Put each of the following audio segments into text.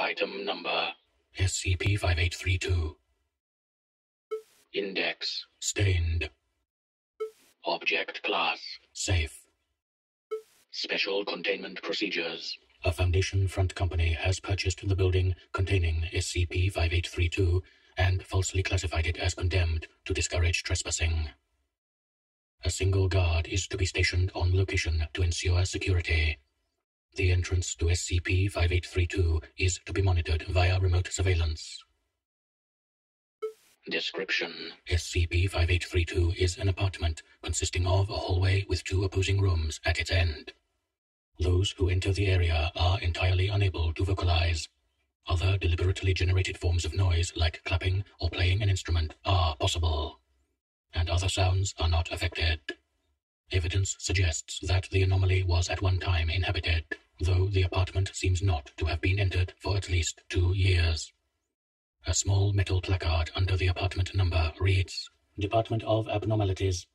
Item number SCP-5832. Index Stained. Object Class Safe. Special Containment Procedures A Foundation Front Company has purchased the building containing SCP-5832 and falsely classified it as condemned to discourage trespassing. A single guard is to be stationed on location to ensure security. The entrance to SCP-5832 is to be monitored via remote surveillance. Description SCP-5832 is an apartment consisting of a hallway with two opposing rooms at its end. Those who enter the area are entirely unable to vocalize. Other deliberately generated forms of noise, like clapping or playing an instrument, are possible, and other sounds are not affected. Evidence suggests that the anomaly was at one time inhabited, though the apartment seems not to have been entered for at least two years. A small metal placard under the apartment number reads Department of Abnormalities.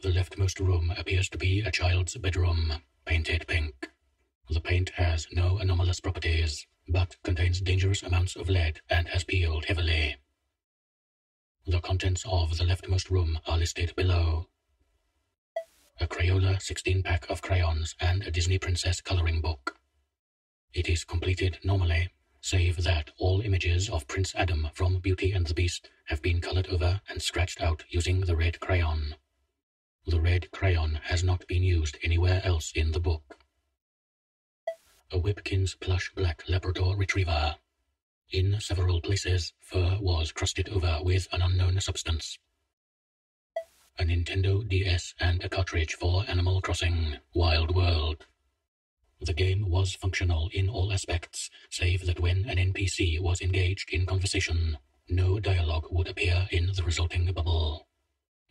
The leftmost room appears to be a child's bedroom, painted pink. The paint has no anomalous properties, but contains dangerous amounts of lead and has peeled heavily. The contents of the leftmost room are listed below. A Crayola 16 pack of crayons and a Disney Princess coloring book. It is completed normally, save that all images of Prince Adam from Beauty and the Beast have been colored over and scratched out using the red crayon. The red crayon has not been used anywhere else in the book. A Webkinz plush black Labrador retriever. In several places, fur was crusted over with an unknown substance. A Nintendo DS and a cartridge for Animal Crossing Wild World. The game was functional in all aspects, save that when an NPC was engaged in conversation, no dialogue would appear in the resulting bubble.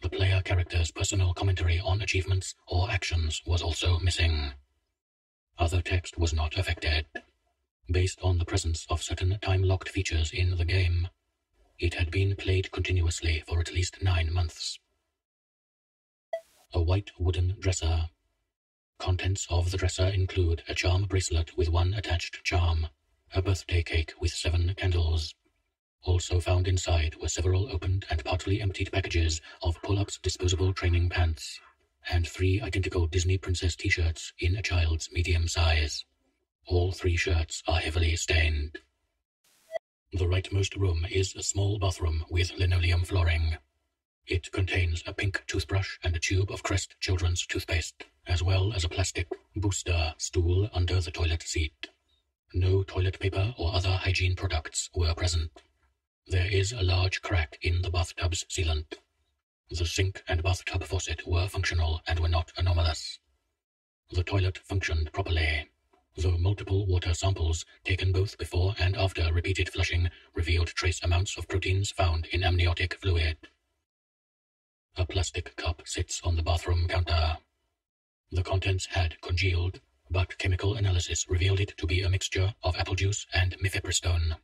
The player character's personal commentary on achievements or actions was also missing. Other text was not affected. Based on the presence of certain time-locked features in the game, it had been played continuously for at least nine months. A white wooden dresser. Contents of the dresser include a charm bracelet with one attached charm, a birthday cake with seven candles. Also found inside were several opened and partly emptied packages of Pull-Ups disposable training pants, and three identical Disney Princess t-shirts in a child's medium size. All three shirts are heavily stained. The rightmost room is a small bathroom with linoleum flooring. It contains a pink toothbrush and a tube of Crest children's toothpaste, as well as a plastic booster stool under the toilet seat. No toilet paper or other hygiene products were present. There is a large crack in the bathtub's sealant. The sink and bathtub faucet were functional and were not anomalous. The toilet functioned properly, though multiple water samples taken both before and after repeated flushing revealed trace amounts of proteins found in amniotic fluid. A plastic cup sits on the bathroom counter. The contents had congealed, but chemical analysis revealed it to be a mixture of apple juice and mifepristone.